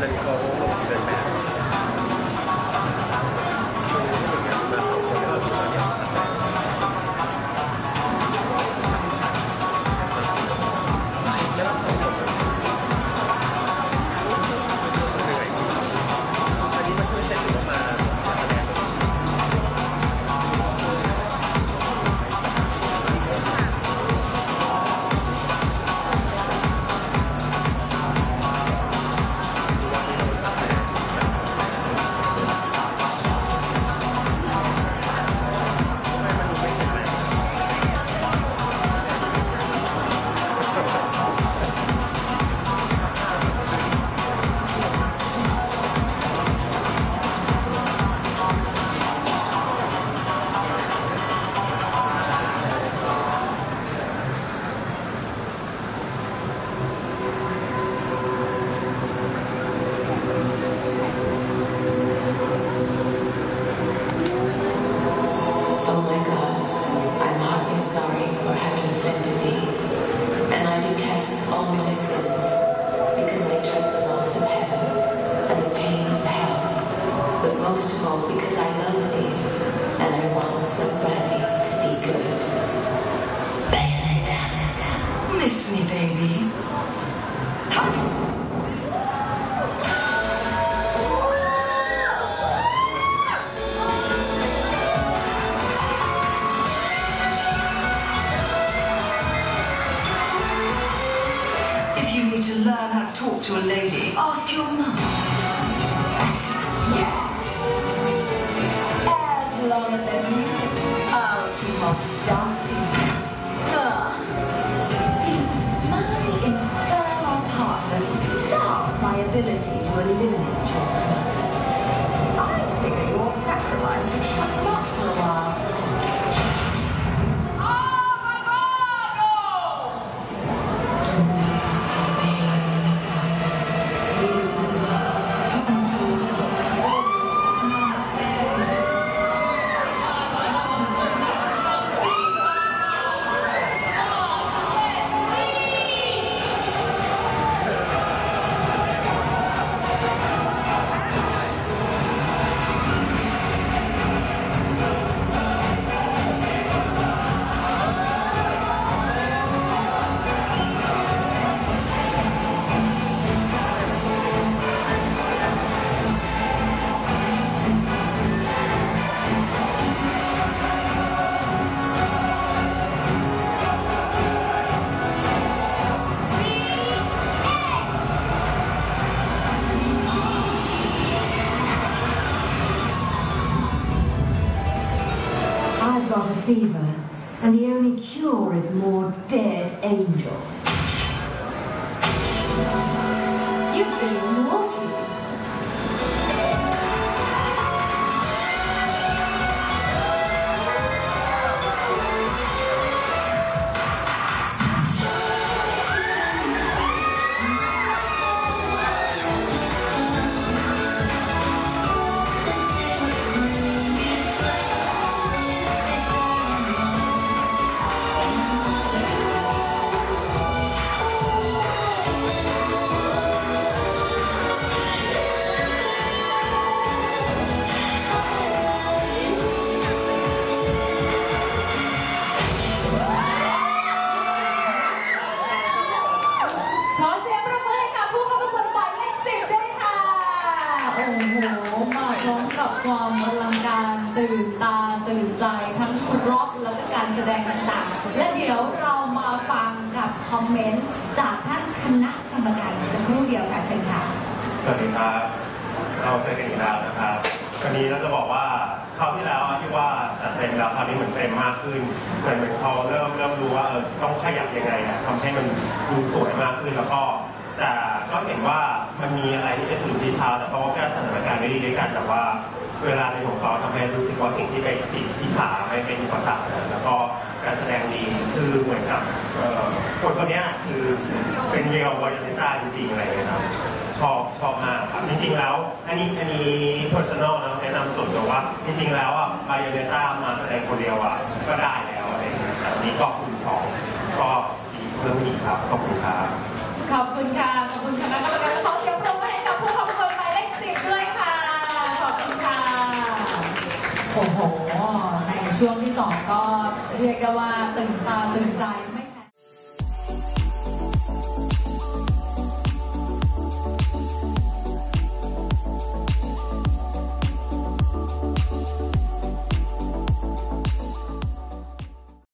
Lên 我 most of all because I love thee and I want so badly to be good. Bayonetta. Miss me, baby. If you need to learn how to talk to a lady, ask your mum. As fever, and the only cure is more dead angels. You've been naughty. นใจทั้งร็อกแล้วก็การแสดงต่างๆ และเดี๋ยวเรามาฟังกับคอมเมนต์จากท่านคณะกรรมการสักครู่เดียวค่ะเชิญค่ะ สวัสดีครับเราเจอกันอีกแล้วนะครับวันนี้เราจะบอกว่าคราวที่แล้วที่ว่าจัดเต็มแล้วคราวนี้เหมือนเต็มมากขึ้นเหมือนเหมือนเขาเริ่มเริ่มรู้ว่าเออต้องขยับยังไงนะทำให้มันดูสวยมากขึ้นแล้วก็แต่ก็เห็นว่ามันมีอะไรที่เป็นสรุปดีเท้าแต่เขาก็แก้สถานการณ์ได้ดีด้วยกันแต่ว่า เวลาในของเขาทำให้รู้สึกว่าสิ่งที่ไปติดที่ขาไม่เป็นอุปสรรคแล้วก็การแสดงดีคือเหมือนกับคนคนนี้คือเป็นเรียลวอร์นิต้าจริงๆอะไรอย่างเงี้ยครับชอบชอบมากครับจริงๆแล้วอันนี้อันนี้ personal นะแนะนำส่วนตัวว่า จริงๆแล้วอะบายเนต้ามาแสดงคนเดียวอะก็ได้แล้วอะไรอย่างเงี้ยแต่อันนี้ก็คุณสองก็ดีเพิ่มอีกครับ ขอบคุณครับ ขอบคุณค่ะ ขอบคุณคณะกรรม โอ้โหในช่วงที่สองก็เรียกได้ว่าตื่นตาตื่นใจ